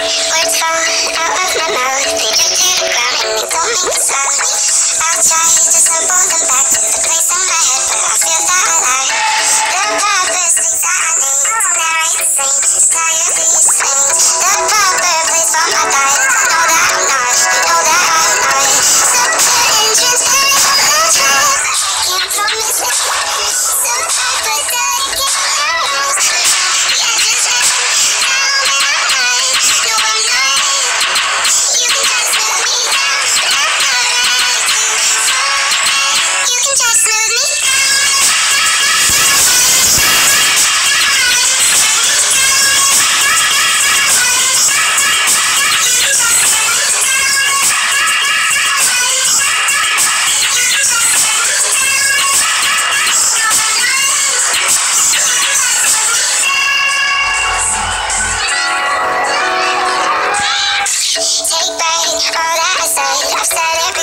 Words fall out of my mouth, they the ground and they don't make a sound. I'll to back to the place my head, but I feel that I. The that I tired of these things. The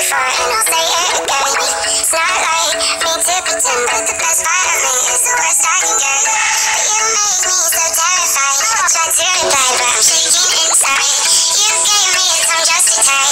for and I'll say it again. It's not like me to pretend, but the best part of me is the worst I can get. But you make me so terrified. I try to reply, but I'm shaking inside. You gave me some justify.